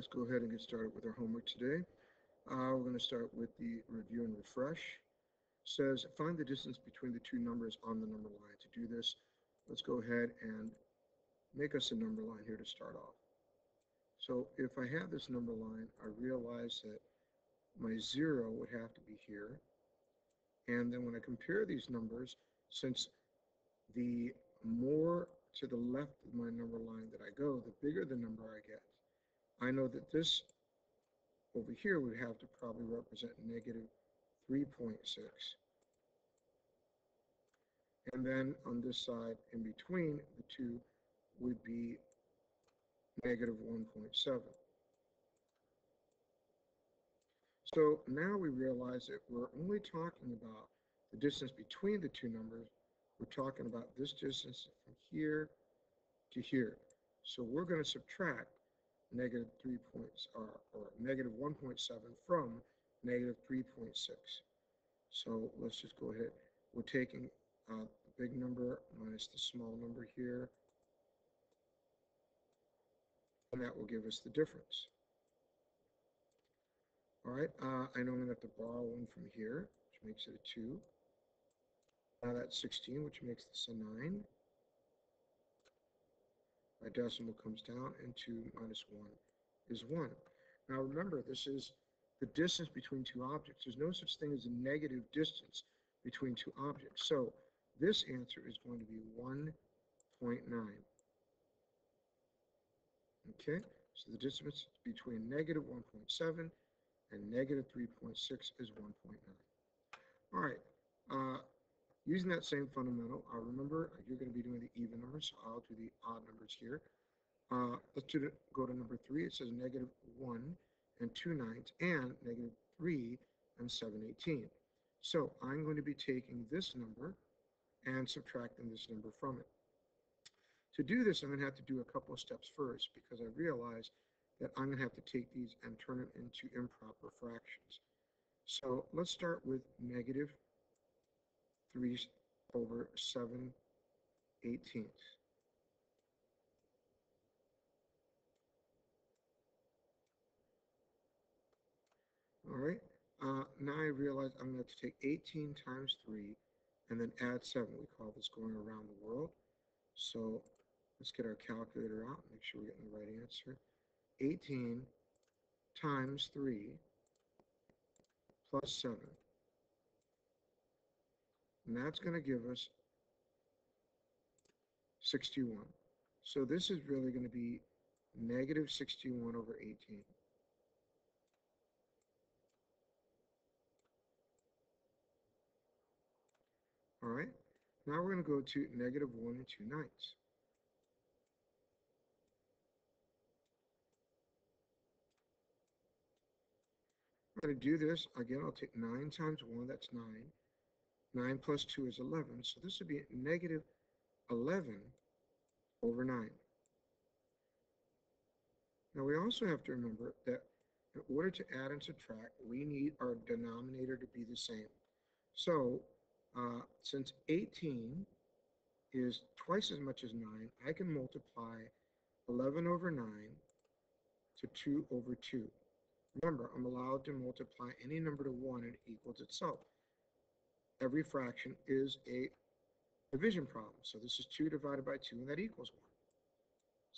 let's go ahead and get started with our homework today. Uh, we're going to start with the review and refresh. says find the distance between the two numbers on the number line. To do this, let's go ahead and make us a number line here to start off. So if I have this number line, I realize that my zero would have to be here. And then when I compare these numbers, since the more to the left of my number line that I go, the bigger the number I get. I know that this over here would have to probably represent negative 3.6. And then on this side, in between the two, would be negative 1.7. So now we realize that we're only talking about the distance between the two numbers. We're talking about this distance from here to here. So we're going to subtract negative 3 points or, or negative 1.7 from negative 3.6. So let's just go ahead. We're taking uh, the big number minus the small number here. And that will give us the difference. All right, uh, I know I'm going to have to borrow one from here, which makes it a 2. Now that's 16, which makes this a 9. My decimal comes down, and 2 minus 1 is 1. Now remember, this is the distance between two objects. There's no such thing as a negative distance between two objects. So this answer is going to be 1.9. Okay, so the distance between negative 1.7 and negative 3.6 is 1.9. All right, uh, using that same fundamental, uh, remember you're going to be doing the even numbers, so I'll do the odd numbers here. Uh, let's do the, go to number 3. It says negative 1 and 2 ninths and negative 3 and seven eighteen. So I'm going to be taking this number and subtracting this number from it. To do this, I'm going to have to do a couple of steps first because I realize that I'm going to have to take these and turn them into improper fractions. So let's start with negative 3 over 7 18ths. All right, uh, now I realize I'm going to take 18 times 3 and then add 7. We call this going around the world. So let's get our calculator out, make sure we're getting the right answer. 18 times 3 plus 7. And that's going to give us 61. So this is really going to be negative 61 over 18. All right, now we're going to go to negative 1 and 2 ninths. I'm going to do this. Again, I'll take 9 times 1, that's 9. 9 plus 2 is 11, so this would be negative 11 over 9. Now we also have to remember that in order to add and subtract, we need our denominator to be the same. So uh, since 18 is twice as much as 9, I can multiply 11 over 9 to 2 over 2. Remember, I'm allowed to multiply any number to 1 and it equals itself. Every fraction is a division problem. So this is 2 divided by 2, and that equals 1.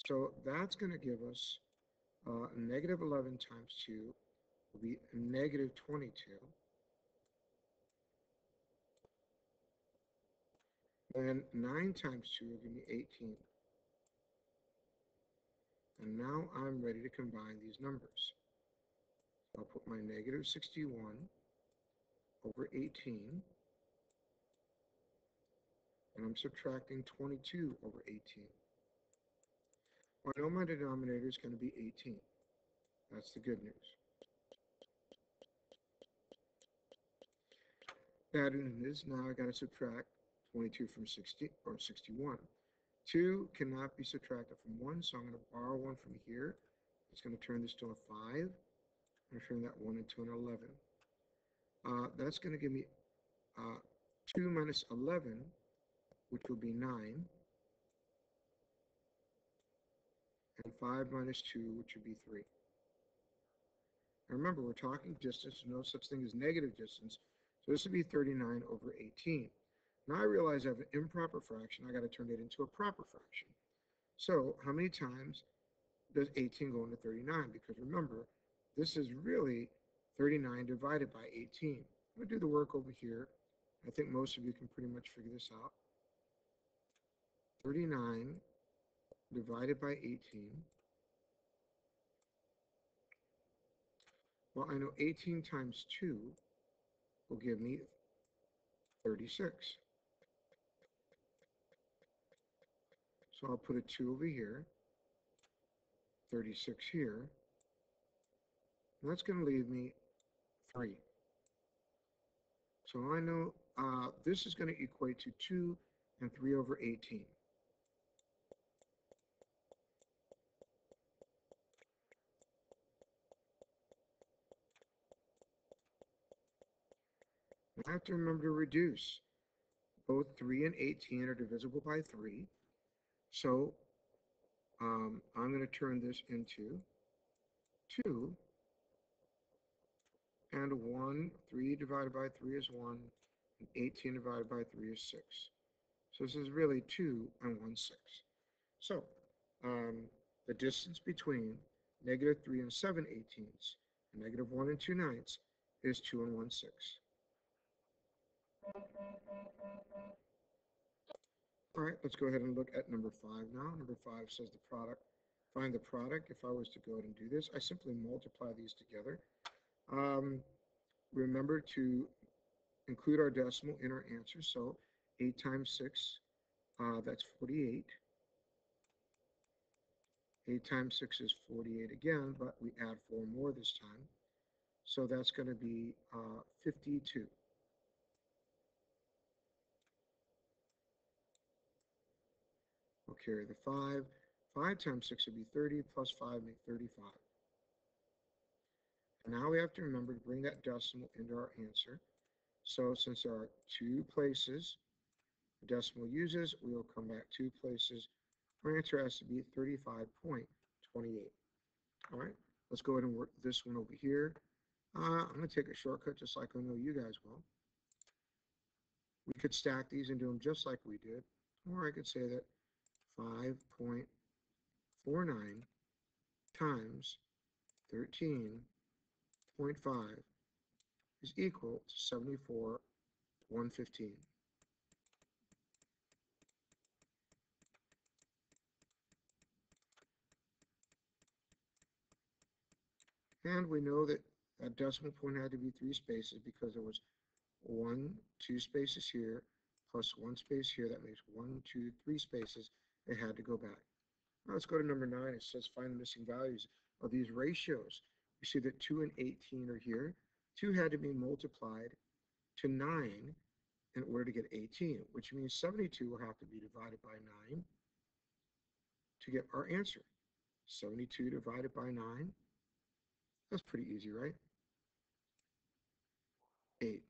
So that's going to give us uh, negative 11 times 2 will be negative 22. And 9 times 2 will give me 18. And now I'm ready to combine these numbers. I'll put my negative 61 over 18. And I'm subtracting 22 over 18. Well, I know my denominator is going to be 18. That's the good news. Adding this, now I got to subtract 22 from 60 or 61. 2 cannot be subtracted from 1, so I'm going to borrow 1 from here. It's going to turn this to a 5 I'm going to turn that 1 into an 11. Uh, that's going to give me uh, 2 minus 11, which will be 9. And 5 minus 2, which would be 3. And remember, we're talking distance, no such thing as negative distance. So this would be 39 over 18. Now I realize I have an improper fraction. I got to turn it into a proper fraction. So how many times does 18 go into 39? Because remember, this is really 39 divided by 18. I'm going to do the work over here. I think most of you can pretty much figure this out. 39 divided by 18. Well, I know 18 times 2 will give me 36. So I'll put a 2 over here, 36 here. And that's going to leave me 3. So I know uh, this is going to equate to 2 and 3 over 18. To remember to reduce. Both 3 and 18 are divisible by 3. So um, I'm going to turn this into 2 and 1. 3 divided by 3 is 1, and 18 divided by 3 is 6. So this is really 2 and 1 6. So um, the distance between negative 3 and 7 eighteenths, and negative 1 and 2 ninths is 2 and 1 6. All right, let's go ahead and look at number five now. Number five says the product. Find the product. If I was to go ahead and do this, I simply multiply these together. Um, remember to include our decimal in our answer. So 8 times 6, uh, that's 48. 8 times 6 is 48 again, but we add 4 more this time. So that's going to be uh, 52. We'll carry the 5. 5 times 6 would be 30, plus 5 make 35. And now we have to remember to bring that decimal into our answer. So since there are two places the decimal uses, we will come back two places. Our answer has to be 35.28. All right, let's go ahead and work this one over here. Uh, I'm going to take a shortcut just like I know you guys will. We could stack these and do them just like we did. Or I could say that 5.49 times 13.5 is equal to 74, 115. And we know that a decimal point had to be three spaces because there was one, two spaces here, plus one space here. That makes one, two, three spaces. It had to go back. Now let's go to number nine. It says find the missing values of these ratios. You see that 2 and 18 are here. 2 had to be multiplied to 9 in order to get 18, which means 72 will have to be divided by 9 to get our answer. 72 divided by 9. That's pretty easy, right? 8.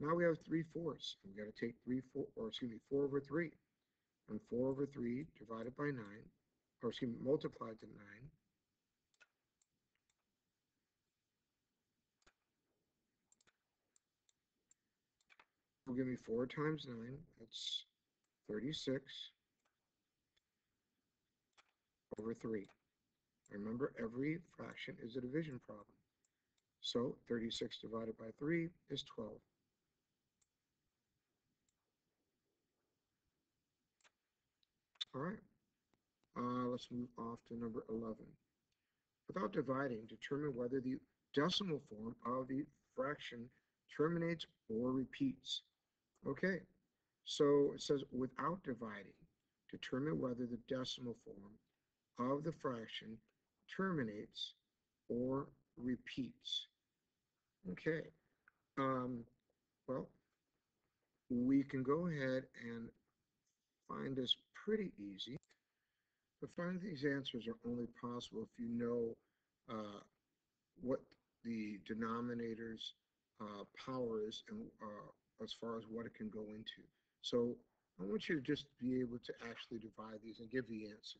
Now we have 3 fourths. We've got to take 3 4 or excuse me 4 over 3. And 4 over 3 divided by 9, or excuse me, multiplied to 9 will give me 4 times 9. That's 36 over 3. Remember, every fraction is a division problem. So 36 divided by 3 is 12. All right. Uh, let's move off to number 11. Without dividing, determine whether the decimal form of the fraction terminates or repeats. Okay, so it says without dividing, determine whether the decimal form of the fraction terminates or repeats. Okay, um, well, we can go ahead and find is pretty easy. But finding these answers are only possible if you know uh, what the denominator's uh, power is and uh, as far as what it can go into. So I want you to just be able to actually divide these and give the answer.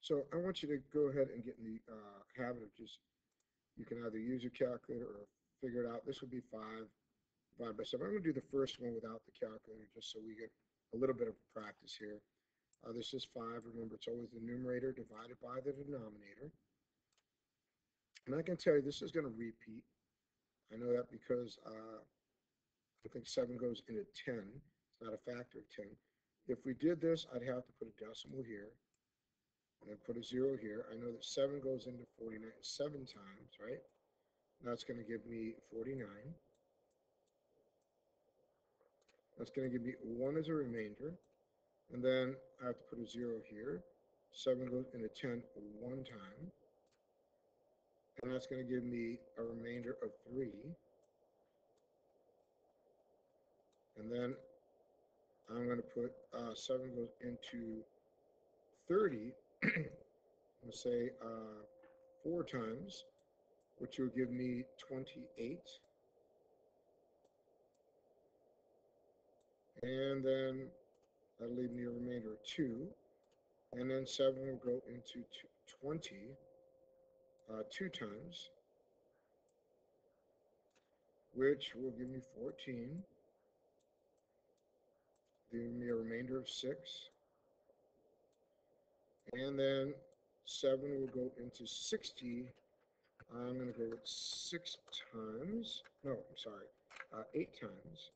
So I want you to go ahead and get in the uh, habit of just, you can either use your calculator or figure it out. This would be five divided by seven. I'm gonna do the first one without the calculator, just so we get a little bit of practice here. Uh, this is five. Remember, it's always the numerator divided by the denominator. And I can tell you this is gonna repeat. I know that because uh, I think seven goes into ten. It's not a factor of ten. If we did this, I'd have to put a decimal here and put a zero here. I know that seven goes into 49 seven times, right? That's going to give me 49. That's going to give me one as a remainder. And then I have to put a zero here. Seven goes into 10 one time. And that's going to give me a remainder of three. And then I'm going to put uh, 7 goes into 30. Let's say uh, 4 times, which will give me 28. And then that'll leave me a remainder of 2. And then 7 will go into 20 uh, 2 times, which will give me 14 giving me a remainder of six. And then seven will go into 60. I'm going to go with six times. No, I'm sorry, uh, eight times,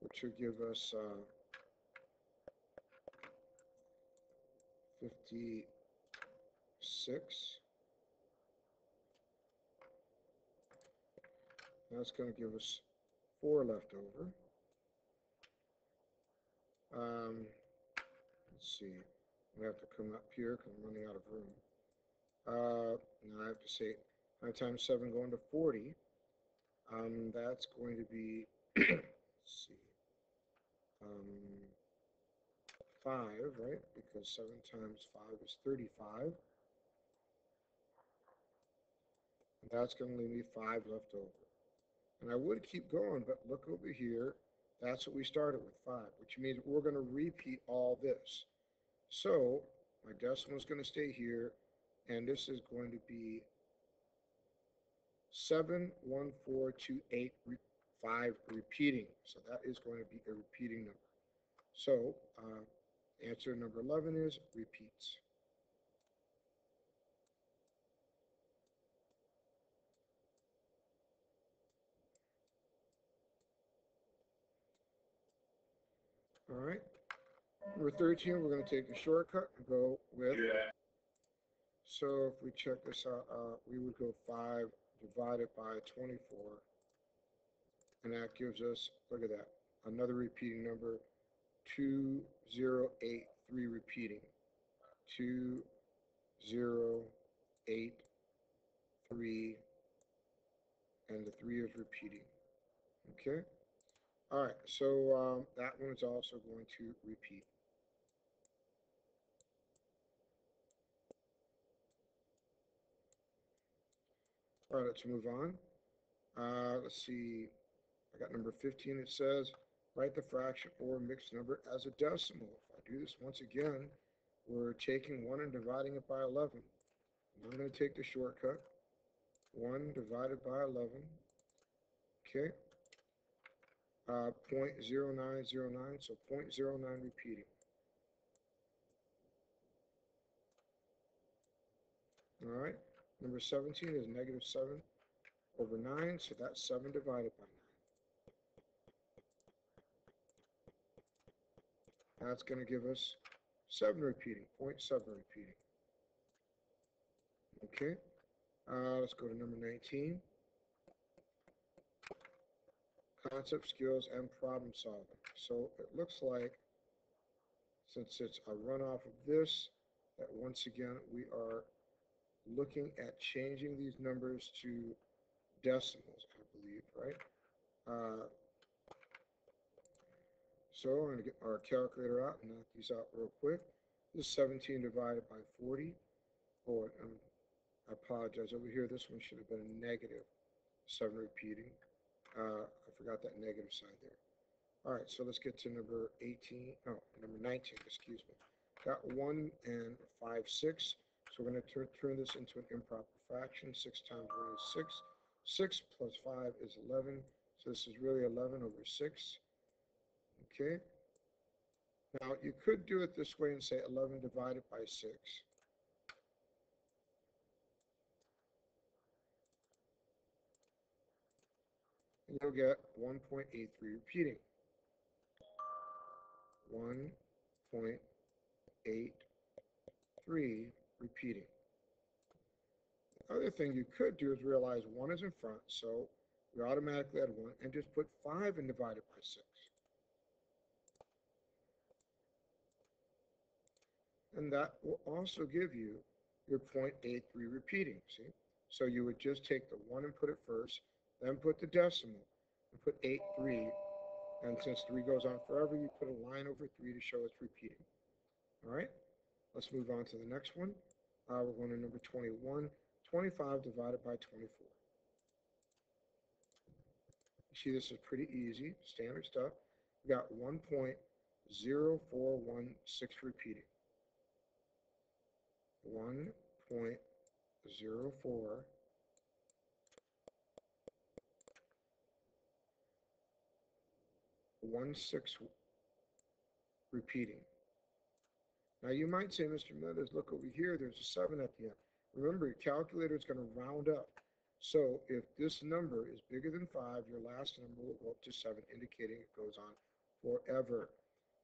which will give us uh, 56. That's going to give us four left over. Um, let's see. I have to come up here because I'm running out of room. Uh, now I have to say 9 times 7 going to 40. Um, that's going to be, let's see, um, 5, right? Because 7 times 5 is 35. And that's going to leave me 5 left over. And I would keep going, but look over here. That's what we started with, 5, which means we're going to repeat all this. So my decimal is going to stay here, and this is going to be 7, 1, 4, 2, 8, 5 repeating. So that is going to be a repeating number. So uh, answer number 11 is repeats. All right. Number 13, we're going to take a shortcut and go with. Yeah. So if we check this out, uh, we would go 5 divided by 24. And that gives us, look at that, another repeating number, 2083 repeating. 2083 and the 3 is repeating. Okay? All right, so um, that one is also going to repeat. All right, let's move on. Uh, let's see, I got number 15. It says, write the fraction or mixed number as a decimal. If I do this once again, we're taking 1 and dividing it by 11. I'm going to take the shortcut. 1 divided by 11. Okay uh, 0.0909, so 0.09 repeating. All right, number 17 is negative 7 over 9, so that's 7 divided by 9. That's going to give us 7 repeating, 0.7 repeating. Okay, uh, let's go to number 19 concept skills and problem solving. So it looks like since it's a runoff of this, that once again we are looking at changing these numbers to decimals, I believe, right? Uh, so I'm going to get our calculator out and knock these out real quick. This is 17 divided by 40. Oh, um, I apologize. Over here, this one should have been a negative 7 repeating. Uh, I forgot that negative side there. All right, so let's get to number 18, oh, number 19, excuse me. got one and five six. So we're gonna turn this into an improper fraction. Six times one is six. Six plus five is eleven. So this is really eleven over six. Okay. Now you could do it this way and say eleven divided by six. And you'll get one point eight three repeating. One point eight three repeating. The other thing you could do is realize one is in front, so we automatically add one and just put five and divide it by six. And that will also give you your 0.83 repeating, see? So you would just take the one and put it first, then put the decimal and put 83. And since three goes on forever, you put a line over three to show it's repeating. All right, let's move on to the next one. Uh, we're going to number 21. 25 divided by 24. You see, this is pretty easy, standard stuff. We got 1.0416 repeating. 1.04 one six repeating. Now you might say, Mr. Mendez, look over here, there's a seven at the end. Remember, your calculator is going to round up. So if this number is bigger than five, your last number will go up to seven, indicating it goes on forever.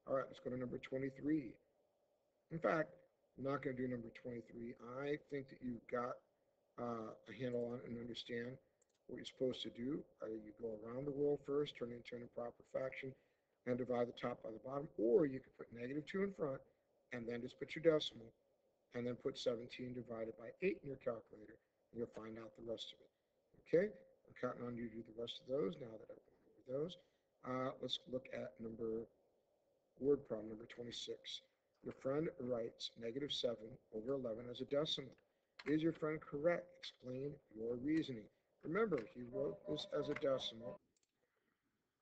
All right, let's go to number 23. In fact, Not going to do number 23. I think that you've got uh, a handle on and understand what you're supposed to do. Uh, you go around the world first, turn it into an improper fraction, and divide the top by the bottom. Or you could put negative 2 in front, and then just put your decimal, and then put 17 divided by 8 in your calculator, and you'll find out the rest of it. Okay? I'm counting on you to do the rest of those now that I've gone over those. Uh, let's look at number word problem number 26. Your friend writes negative 7 over 11 as a decimal. Is your friend correct? Explain your reasoning. Remember, he wrote this as a decimal.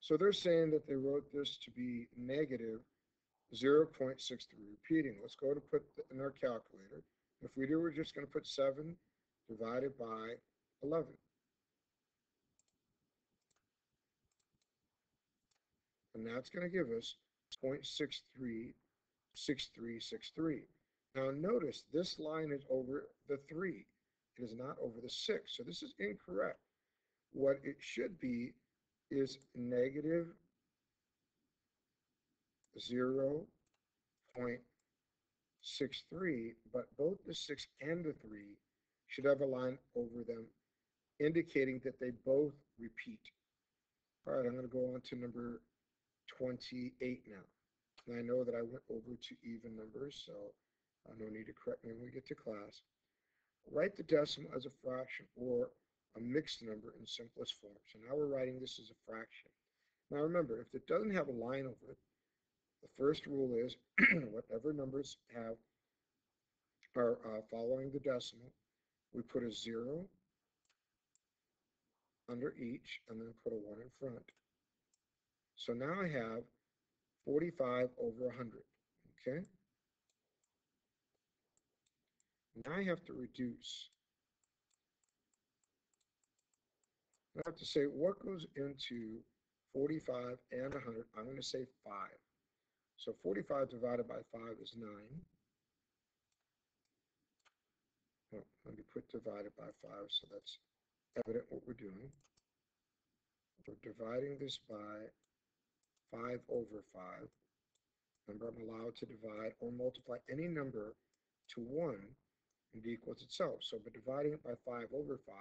So they're saying that they wrote this to be negative 0.63 repeating. Let's go to put in our calculator. If we do, we're just going to put 7 divided by 11. And that's going to give us 0.636363. Now notice this line is over the 3. It is not over the 6. So this is incorrect. What it should be is negative 0 0.63, but both the 6 and the 3 should have a line over them indicating that they both repeat. All right, I'm going to go on to number 28 now. And I know that I went over to even numbers, so uh, no need to correct me when we get to class. Write the decimal as a fraction or a mixed number in simplest form. So now we're writing this as a fraction. Now remember, if it doesn't have a line over it, the first rule is whatever numbers have are uh, following the decimal, we put a zero under each and then put a one in front. So now I have 45 over 100, okay? Now I have to reduce. I have to say what goes into 45 and 100. I'm going to say 5. So 45 divided by 5 is 9. Oh, let me put divided by 5 so that's evident what we're doing. We're dividing this by 5 over 5. Remember, I'm allowed to divide or multiply any number to 1 and it equals itself. So by dividing it by 5 over 5,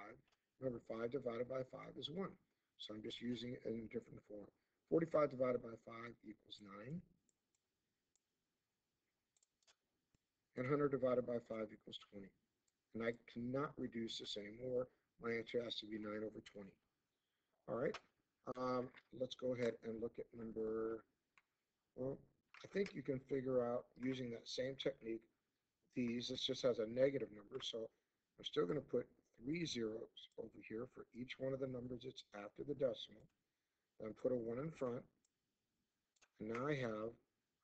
remember 5 divided by 5 is 1. So I'm just using it in a different form. 45 divided by 5 equals 9. And 100 divided by 5 equals 20. And I cannot reduce this anymore. My answer has to be 9 over 20. All right. Um, let's go ahead and look at number, well, I think you can figure out using that same technique these, this just has a negative number, so I'm still going to put three zeros over here for each one of the numbers that's after the decimal. Then put a 1 in front. And now I have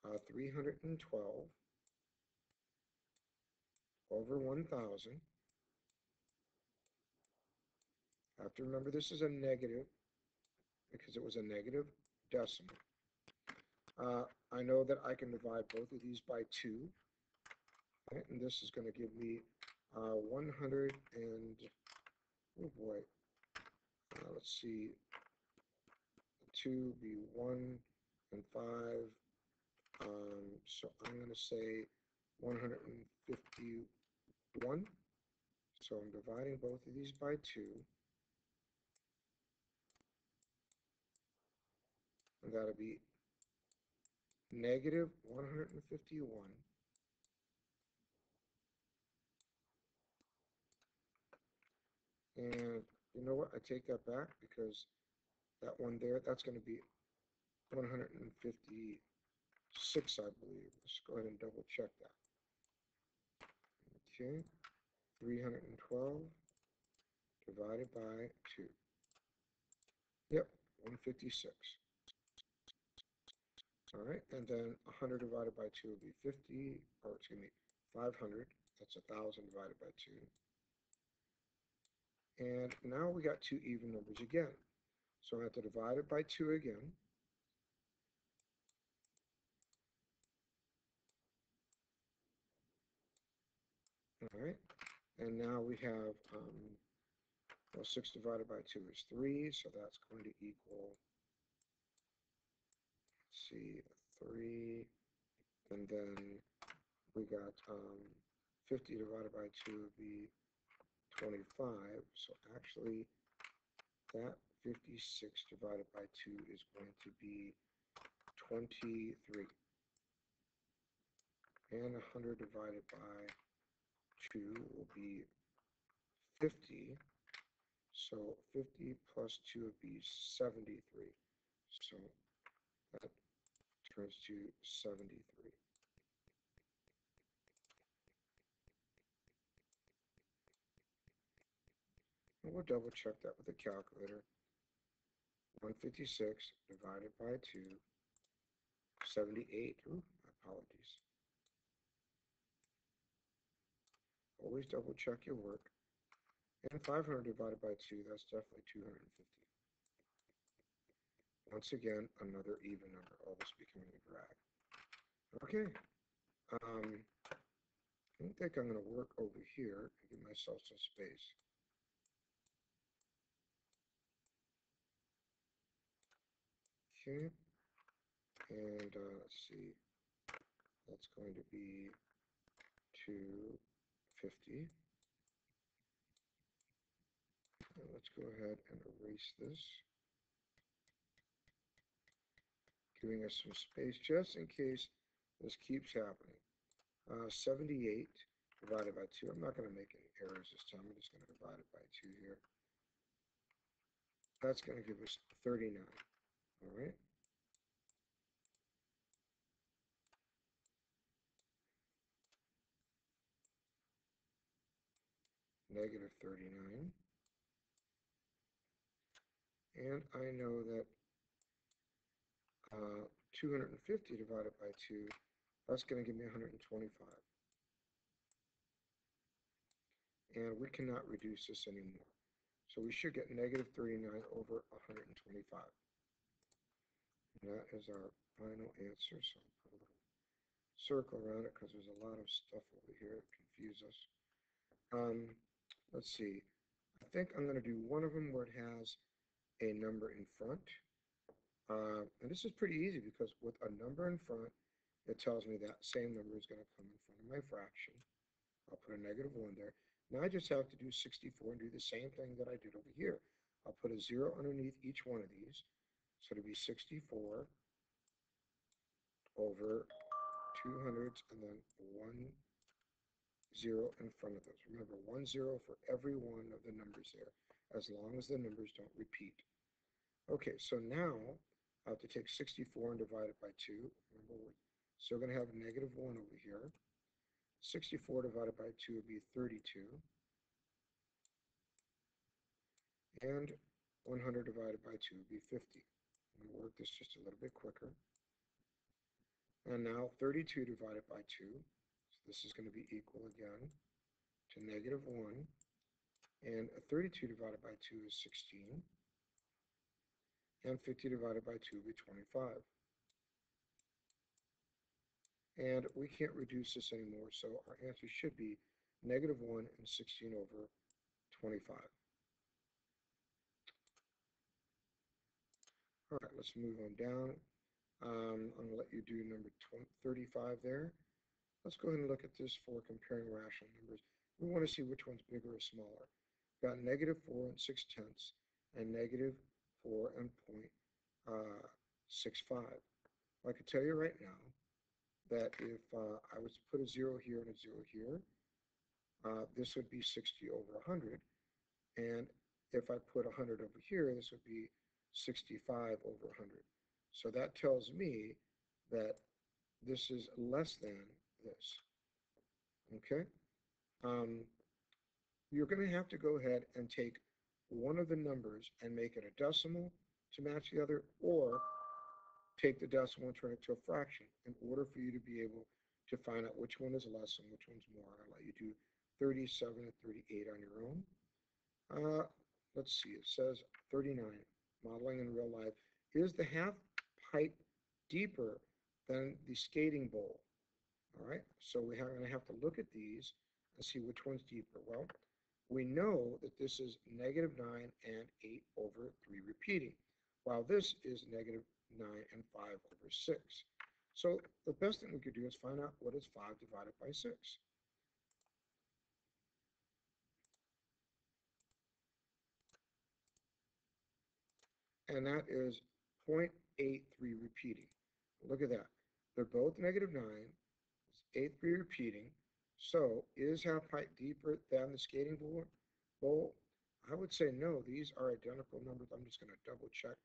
uh, 312 over 1,000. Have to remember this is a negative because it was a negative decimal. Uh, I know that I can divide both of these by 2. Right? And this is going to give me uh, 100 and, oh boy, uh, let's see, 2 be 1 and 5. Um, so I'm going to say 151. So I'm dividing both of these by 2. That'll be negative 151 And you know what? I take that back because that one there, that's going to be 156, I believe. Let's go ahead and double check that. Okay, 312 divided by 2. Yep, 156. All right, and then 100 divided by 2 would be 50, or excuse me, 500. That's 1,000 divided by 2. And now we got two even numbers again. So I have to divide it by 2 again. All right, and now we have, um, well, 6 divided by 2 is 3, so that's going to equal, see, 3, and then we got um, 50 divided by 2 would be 25. So actually, that 56 divided by 2 is going to be 23. And 100 divided by 2 will be 50. So 50 plus 2 would be 73. So that turns to 73. And we'll double check that with the calculator. 156 divided by 2, 78. Ooh, my apologies. Always double check your work. And 500 divided by 2, that's definitely 250. Once again, another even number, always becoming a drag. Okay. Um, I think I'm going to work over here and give myself some space. Okay, and uh, let's see, that's going to be 250. And let's go ahead and erase this, giving us some space just in case this keeps happening. Uh, 78 divided by 2. I'm not going to make any errors this time. I'm just going to divide it by 2 here. That's going to give us 39. All right. Negative 39. And I know that uh, 250 divided by 2, that's going to give me 125. And we cannot reduce this anymore. So we should get negative 39 over 125. And that is our final answer. So little circle around it because there's a lot of stuff over here that confuses us. Um, let's see. I think I'm going to do one of them where it has a number in front. Uh, and this is pretty easy because with a number in front, it tells me that same number is going to come in front of my fraction. I'll put a negative 1 there. Now I just have to do 64 and do the same thing that I did over here. I'll put a 0 underneath each one of these. So it'll be 64 over 200s and then 1 0 in front of those. Remember, 1 0 for every one of the numbers there, as long as the numbers don't repeat. Okay, so now To take 64 and divide it by 2. Remember, we're still going to have negative 1 over here. 64 divided by 2 would be 32. And 100 divided by 2 would be 50. I'm going to work this just a little bit quicker. And now 32 divided by 2. So this is going to be equal again to negative 1. And 32 divided by 2 is 16. And 50 divided by 2 will be 25. And we can't reduce this anymore, so our answer should be negative 1 and 16 over 25. All right, let's move on down. Um, I'm going to let you do number 20, 35 there. Let's go ahead and look at this for comparing rational numbers. We want to see which one's bigger or smaller. We've got negative 4 and 6 tenths and negative 4 and uh, 65. Well, I can tell you right now that if uh, I was to put a 0 here and a 0 here, uh, this would be 60 over 100. And if I put 100 over here, this would be 65 over 100. So that tells me that this is less than this. Okay? Um, you're going to have to go ahead and take one of the numbers and make it a decimal to match the other, or take the decimal and turn it to a fraction in order for you to be able to find out which one is less and which one's more. I'll let you do 37 and 38 on your own. Uh, let's see, it says 39, modeling in real life. Is the half pipe deeper than the skating bowl? All right, so we're going to have to look at these and see which one's deeper. Well, we know that this is negative 9 and 8 over 3 repeating, while this is negative 9 and 5 over 6. So the best thing we could do is find out what is 5 divided by 6. And that is 0.83 repeating. Look at that. They're both negative 9. It's 83 repeating. So is half pipe deeper than the skating board bowl? I would say no. These are identical numbers. I'm just going to double check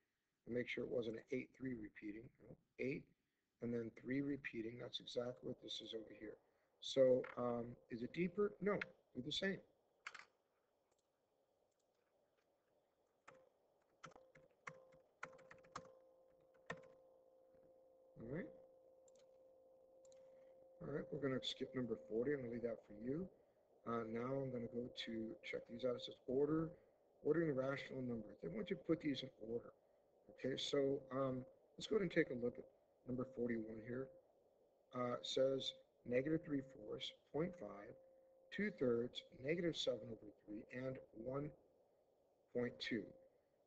and make sure it wasn't an 8, 3 repeating. No, 8 and then 3 repeating. That's exactly what this is over here. So um, is it deeper? No, they're the same. All right. All right, we're going to skip number 40. I'm going to leave that for you. Uh, now I'm going to go to check these out. It says order, ordering rational numbers. They want you to put these in order. Okay, so um, let's go ahead and take a look at number 41 here. Uh, it says negative 3 fourths, 0.5, 2 thirds, negative 7 over 3, and 1.2.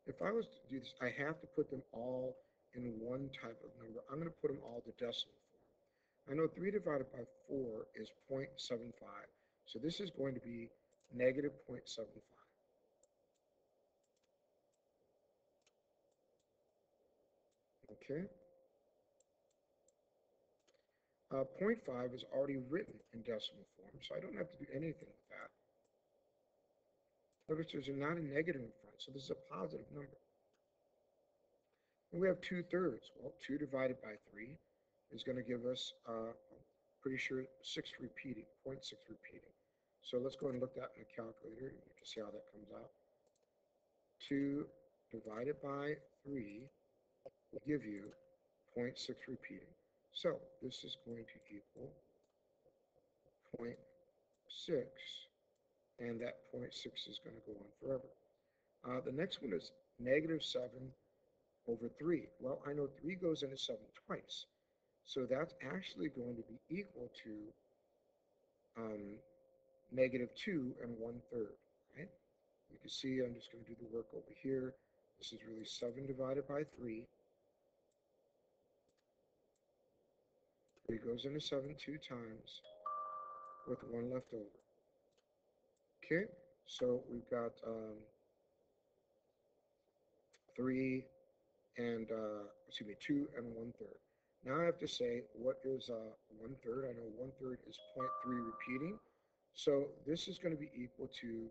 If I was to do this, I have to put them all in one type of number. I'm going to put them all to decimal. I know 3 divided by 4 is 0.75. So this is going to be negative 0.75. Okay. Uh, 0.5 is already written in decimal form, so I don't have to do anything with that. Notice there's not a negative in front, so this is a positive number. And we have 2 thirds. Well, 2 divided by 3 is going to give us, uh, pretty sure, 6 repeating, 0.6 repeating. So let's go and look that in the calculator. Can see how that comes out. 2 divided by 3 will give you 0.6 repeating. So this is going to equal 0.6, and that 0.6 is going to go on forever. Uh, the next one is negative 7 over 3. Well, I know 3 goes into 7 twice. So that's actually going to be equal to um, negative 2 and 1 third, right? You can see I'm just going to do the work over here. This is really 7 divided by 3. 3 goes into 7 two times with 1 left over. Okay, so we've got um, 3 and, uh, excuse me, 2 and 1 third. Now I have to say, what is uh, 1 third? I know 1 third is 0.3 repeating. So this is going to be equal to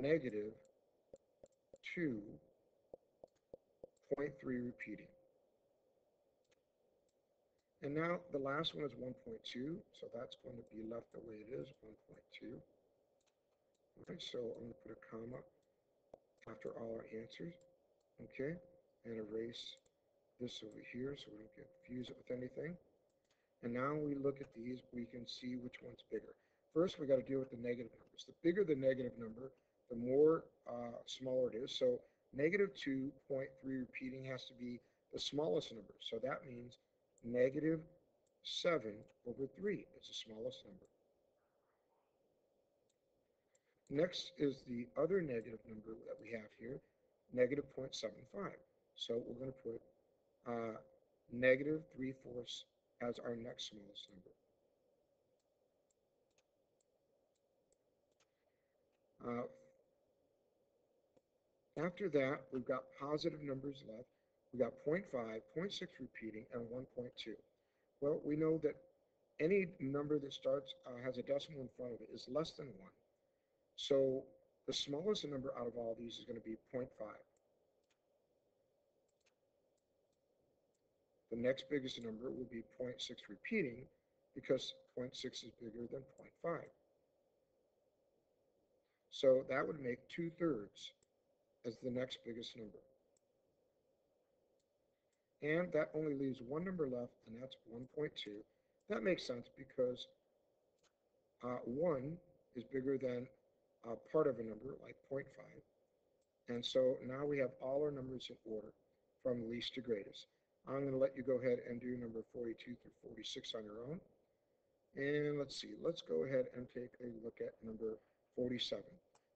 negative 2.3 repeating. And now the last one is 1.2, so that's going to be left the way it is, 1.2. All right, so I'm going to put a comma after all our answers, okay, and erase this over here so we don't confuse it with anything. And now we look at these, we can see which one's bigger. first we got to deal with the negative numbers. The bigger the negative number, the more uh, smaller it is. So negative 2.3 repeating has to be the smallest number. So that means negative 7 over 3 is the smallest number. Next is the other negative number that we have here, negative 0.75. So we're going to put uh, negative 3 fourths as our next smallest number. Uh, after that, we've got positive numbers left. We've got 0.5, 0.6 repeating, and 1.2. Well, we know that any number that starts, uh, has a decimal in front of it is less than 1. So the smallest number out of all these is going to be 0.5. The next biggest number will be 0.6 repeating because 0.6 is bigger than 0.5. So that would make 2 thirds as the next biggest number. And that only leaves one number left, and that's 1.2. That makes sense because uh, 1 is bigger than uh, part of a number, like 0.5. And so now we have all our numbers in order from least to greatest. I'm going to let you go ahead and do number 42 through 46 on your own. And let's see, let's go ahead and take a look at number 47.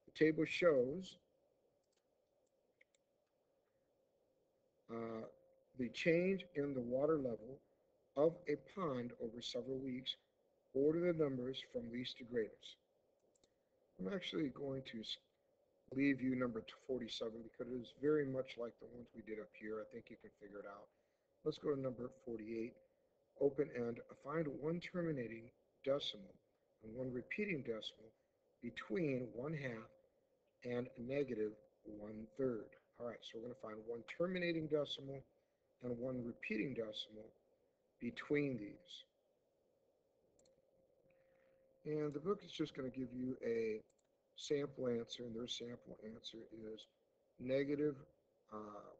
The table shows uh, the change in the water level of a pond over several weeks. Order the numbers from least to greatest. I'm actually going to leave you number 47 because it is very much like the ones we did up here. I think you can figure it out. Let's go to number 48. Open and find one terminating decimal and one repeating decimal between one half and negative one third. All right, so we're going to find one terminating decimal and one repeating decimal between these. And the book is just going to give you a sample answer, and their sample answer is negative, uh,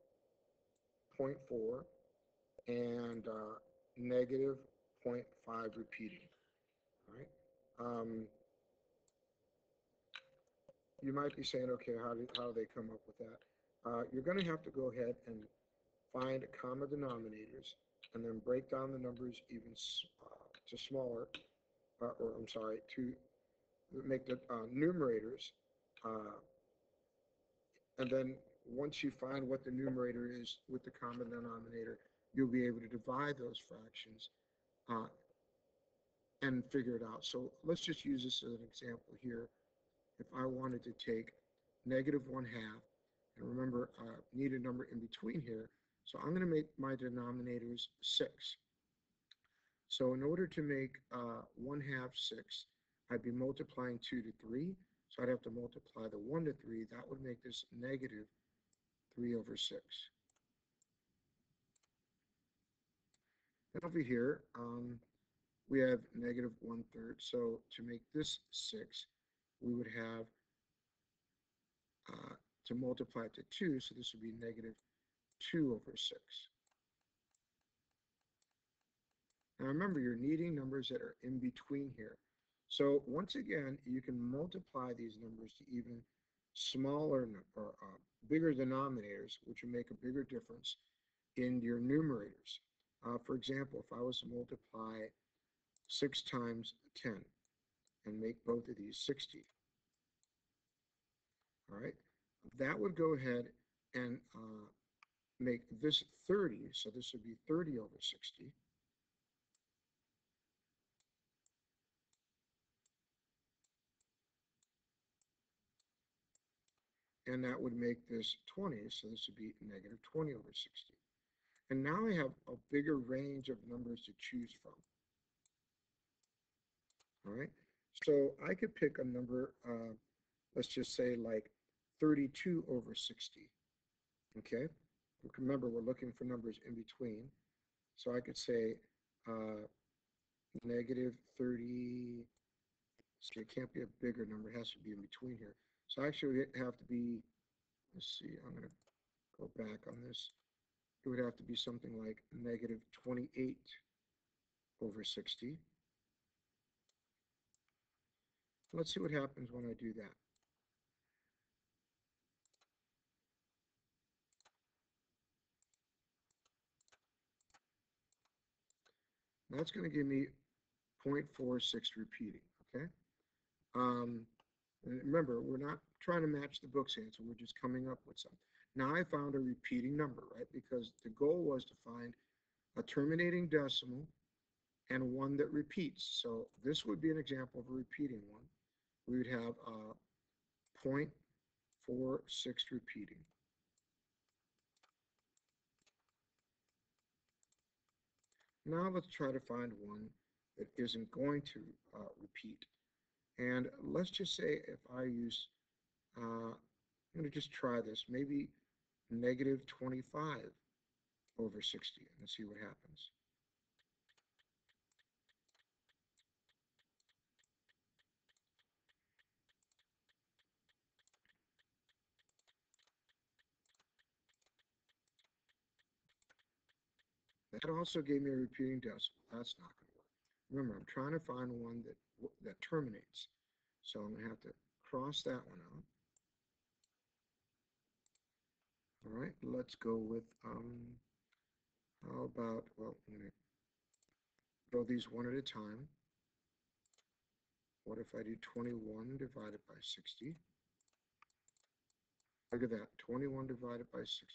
0.4 and uh, negative 0.5 repeating. All right. Um, you might be saying, okay, how do, how do they come up with that? Uh, you're going to have to go ahead and find common denominators and then break down the numbers even uh, to smaller, uh, or I'm sorry, to make the uh, numerators. Uh, and then once you find what the numerator is with the common denominator, you'll be able to divide those fractions uh, and figure it out. So let's just use this as an example here. If I wanted to take negative 1 half, and remember, uh, need a number in between here, so I'm going to make my denominators 6. So in order to make uh, 1 half 6, I'd be multiplying 2 to 3. So I'd have to multiply the 1 to 3. That would make this negative 3 over 6. Over here, um, we have negative one third. So to make this 6, we would have uh, to multiply it to 2. So this would be negative 2 over 6. Now remember, you're needing numbers that are in between here. So once again, you can multiply these numbers to even smaller or uh, bigger denominators, which will make a bigger difference in your numerators. Uh, for example, if I was to multiply 6 times 10 and make both of these 60, all right, that would go ahead and uh, make this 30, so this would be 30 over 60. And that would make this 20, so this would be negative 20 over 60. And now I have a bigger range of numbers to choose from. All right, so I could pick a number, uh, let's just say like 32 over 60. Okay, remember we're looking for numbers in between. So I could say uh, negative 30, so it can't be a bigger number, it has to be in between here. So actually it have to be, let's see, I'm going to go back on this. It would have to be something like negative 28 over 60. Let's see what happens when I do that. That's going to give me 0.46 repeating, okay? Um, remember, we're not trying to match the book's answer, we're just coming up with some. Now I found a repeating number, right? Because the goal was to find a terminating decimal and one that repeats. So this would be an example of a repeating one. We would have uh, 0.46 repeating. Now let's try to find one that isn't going to uh, repeat. And let's just say if I use, uh, I'm going to just try this, maybe negative 25 over 60 and see what happens. That also gave me a repeating decimal. That's not going to work. Remember, I'm trying to find one that that terminates. So I'm going to have to cross that one out. All right, let's go with, um, how about, well, going to go these one at a time. What if I do 21 divided by 60? Look at that, 21 divided by 60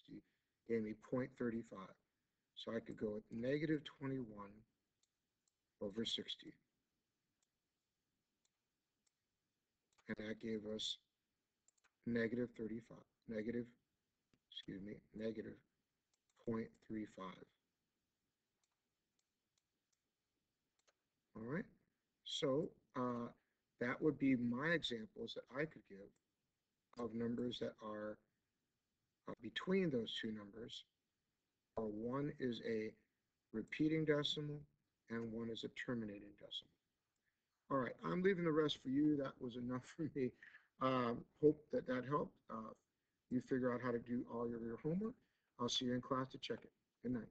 gave me 0.35. So I could go with negative 21 over 60. And that gave us negative 35, negative, excuse me, negative 0.35. All right, so uh, that would be my examples that I could give of numbers that are uh, between those two numbers uh, one is a repeating decimal and one is a terminating decimal. All right, I'm leaving the rest for you. That was enough for me. Um, hope that that helped. Uh, you figure out how to do all of your homework. I'll see you in class to check it. Good night.